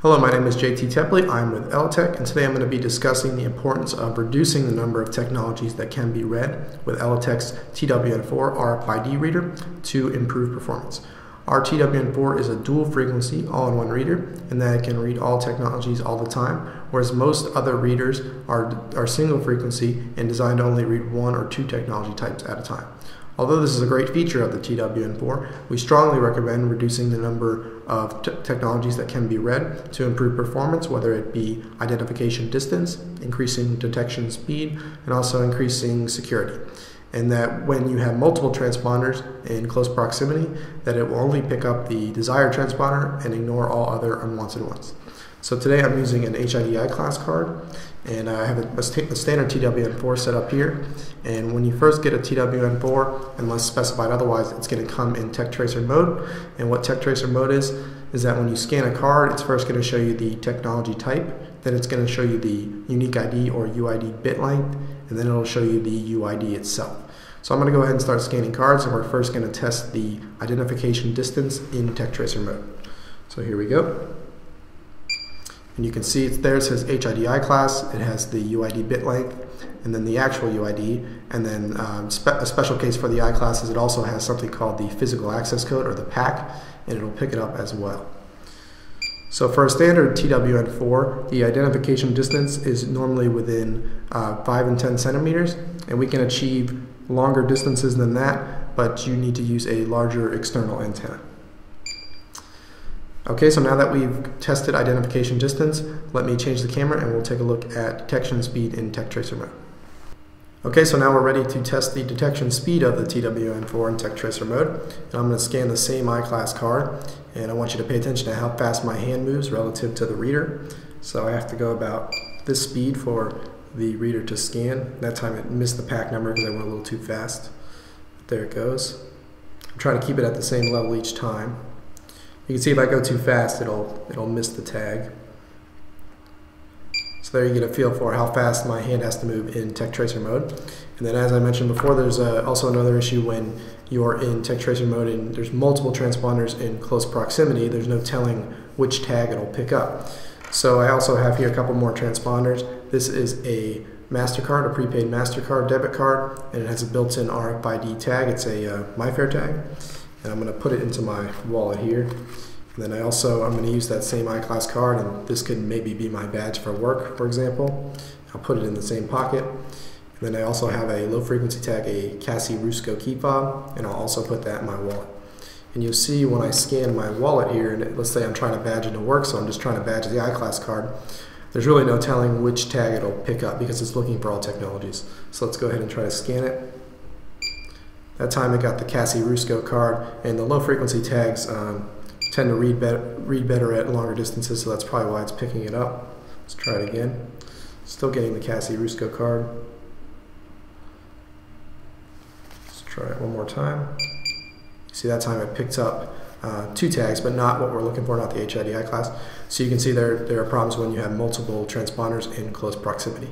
Hello, my name is JT Tepley. I'm with Elatec, and today I'm going to be discussing the importance of reducing the number of technologies that can be read with Elatec's TWN4 RFID reader to improve performance. Our TWN4 is a dual frequency all-in-one reader, and that it can read all technologies all the time, whereas most other readers are, are single frequency and designed to only read one or two technology types at a time. Although this is a great feature of the TWN4, we strongly recommend reducing the number of technologies that can be read to improve performance, whether it be identification distance, increasing detection speed, and also increasing security. And that when you have multiple transponders in close proximity, that it will only pick up the desired transponder and ignore all other unwanted ones. So today I'm using an HID iClass card and I have a, a, standard TWN4 set up here and when you first get a TWN4 unless specified otherwise it's going to come in tech tracer mode and what tech tracer mode is is that when you scan a card it's first going to show you the technology type then it's going to show you the unique ID or UID bit length and then it'll show you the UID itself. So I'm going to go ahead and start scanning cards and we're first going to test the identification distance in tech tracer mode. So here we go. And you can see it's there, it says HID iClass, it has the UID bit length, and then the actual UID, and then um, spe a special case for the iClass is it also has something called the physical access code, or the PAC, and it'll pick it up as well. So for a standard TWN4, the identification distance is normally within uh, 5 and 10 centimeters, and we can achieve longer distances than that, but you need to use a larger external antenna. Okay, so now that we've tested identification distance, let me change the camera and we'll take a look at detection speed in TechTracer mode. Okay, so now we're ready to test the detection speed of the TWN4 in tech tracer mode. And I'm going to scan the same iClass card, and I want you to pay attention to how fast my hand moves relative to the reader. So I have to go about this speed for the reader to scan. That time it missed the pack number because I went a little too fast. There it goes. I'm trying to keep it at the same level each time. You can see if I go too fast, it'll, it'll miss the tag. So there you get a feel for how fast my hand has to move in Tech Tracer mode. And then as I mentioned before, there's uh, also another issue when you're in Tech Tracer mode and there's multiple transponders in close proximity, there's no telling which tag it'll pick up. So I also have here a couple more transponders. This is a MasterCard, a prepaid MasterCard debit card, and it has a built-in RFID tag. It's a uh, MIFARE tag and I'm going to put it into my wallet here. And then I also, I'm going to use that same iClass card and this could maybe be my badge for work, for example. I'll put it in the same pocket. And then I also have a low frequency tag, a Casi Rusco key fob, and I'll also put that in my wallet. And you'll see when I scan my wallet here, and let's say I'm trying to badge into work, so I'm just trying to badge the iClass card, there's really no telling which tag it'll pick up because it's looking for all technologies. So let's go ahead and try to scan it. That time it got the Casi Rusco card, and the low frequency tags um, tend to read, be read better at longer distances, so that's probably why it's picking it up. Let's try it again. Still getting the Casi Rusco card. Let's try it one more time. See that time it picked up uh, two tags, but not what we're looking for, not the HID iClass. So you can see there, there are problems when you have multiple transponders in close proximity.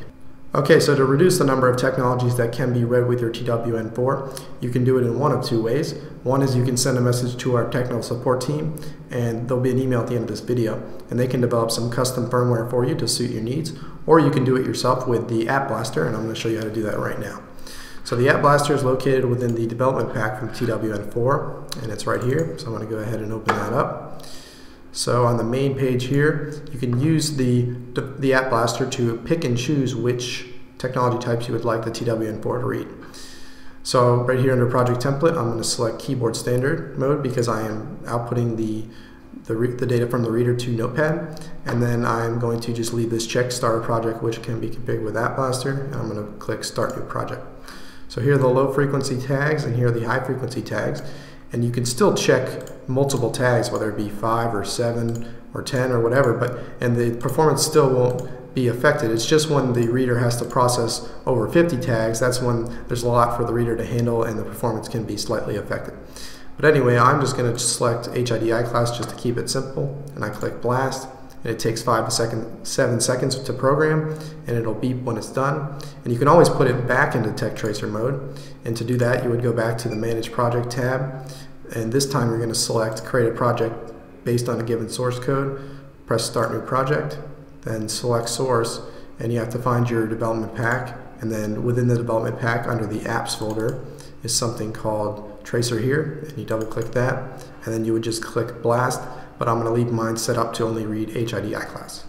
Okay, so to reduce the number of technologies that can be read with your TWN4, you can do it in one of two ways. One is you can send a message to our technical support team, and there'll be an email at the end of this video, and they can develop some custom firmware for you to suit your needs, or you can do it yourself with the App Blaster, and I'm going to show you how to do that right now. So the App Blaster is located within the development pack from TWN4, and it's right here, so I'm going to go ahead and open that up. So on the main page here, you can use the, the App Blaster to pick and choose which technology types you would like the TWN4 to read. So right here under project template, I'm going to select keyboard standard mode because I am outputting the, the, the, data from the reader to Notepad. And then I'm going to just leave this check start project, which can be configured with App Blaster. And I'm going to click start new project. So here are the low frequency tags and here are the high frequency tags and you can still check multiple tags, whether it be five or seven or 10 or whatever, but and the performance still won't be affected. It's just when the reader has to process over 50 tags, that's when there's a lot for the reader to handle and the performance can be slightly affected. But anyway, I'm just going to select HID iClass just to keep it simple, and I click blast, and it takes five to second, seven seconds to program, and it'll beep when it's done. And you can always put it back into Tech Tracer mode, and to do that, you would go back to the Manage Project tab, and this time you're going to select create a project based on a given source code press Start New Project, then select Source, and you have to find your development pack. And then within the development pack, under the Apps folder, is something called Tracer here, and you double click that, and then you would just click Blast, but I'm going to leave mine set up to only read HID iClass.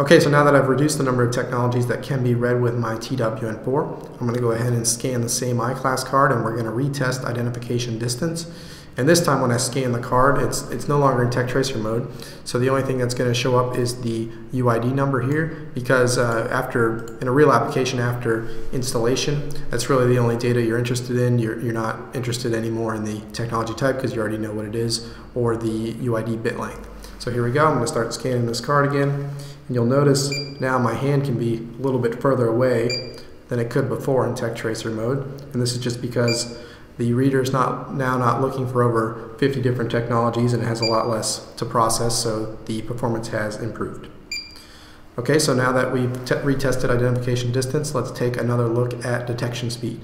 Okay, so now that I've reduced the number of technologies that can be read with my TWN4, I'm going to go ahead and scan the same iClass card and we're going to retest identification distance. And this time when I scan the card, it's, it's no longer in TechTracer mode. So the only thing that's going to show up is the UID number here because uh, after, in a real application after installation, that's really the only data you're interested in. You're, you're not interested anymore in the technology type because you already know what it is or the UID bit length. So here we go, I'm going to start scanning this card again. And you'll notice now my hand can be a little bit further away than it could before in TechTracer mode. And this is just because the reader is not now not looking for over 50 different technologies and it has a lot less to process, so the performance has improved. Okay, so now that we've retested identification distance, let's take another look at detection speed.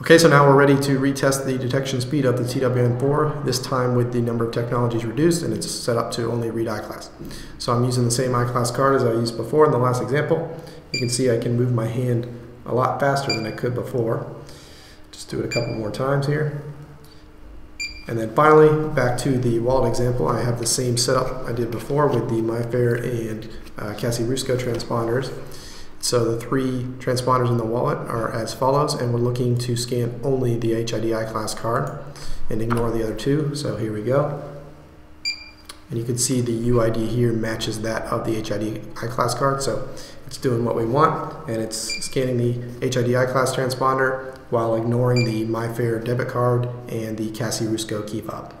Okay, so now we're ready to retest the detection speed of the TWN4, this time with the number of technologies reduced and it's set up to only read iClass. So I'm using the same iClass card as I used before in the last example. You can see I can move my hand a lot faster than I could before. Just do it a couple more times here. And then finally, back to the wallet example, I have the same setup I did before with the MIFARE and uh, Casi-Rusco transponders. So the three transponders in the wallet are as follows, and we're looking to scan only the HID iClass card and ignore the other two. So here we go. And you can see the UID here matches that of the HID iClass card. So it's doing what we want, and it's scanning the HID iClass transponder while ignoring the MIFARE debit card and the Casi Rusco key fob.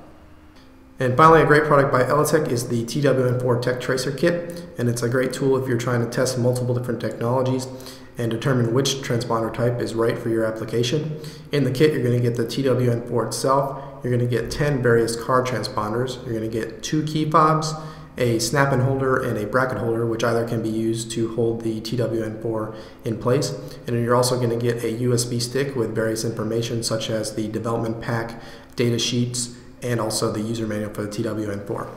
And finally, a great product by Elatec is the TWN4 Tech Tracer Kit, and it's a great tool if you're trying to test multiple different technologies and determine which transponder type is right for your application. In the kit, you're going to get the TWN4 itself, you're going to get 10 various card transponders, you're going to get two key fobs, a snap-in holder and a bracket holder, which either can be used to hold the TWN4 in place. And you're also going to get a USB stick with various information such as the development pack, data sheets, and also the user manual for the TWN4.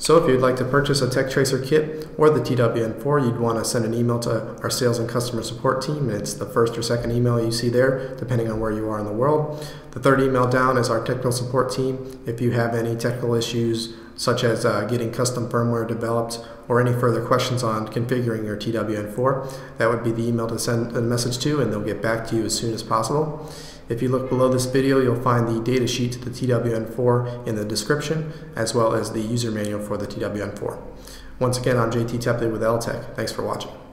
So if you'd like to purchase a Tech Tracer kit or the TWN4, you'd want to send an email to our sales and customer support team. And it's the first or second email you see there, depending on where you are in the world. The third email down is our technical support team. If you have any technical issues, such as uh, getting custom firmware developed or any further questions on configuring your TWN4, that would be the email to send a message to and they'll get back to you as soon as possible. If you look below this video, you'll find the data sheet to the TWN4 in the description, as well as the user manual for the TWN4. Once again, I'm JT Tepley with Elatec. Thanks for watching.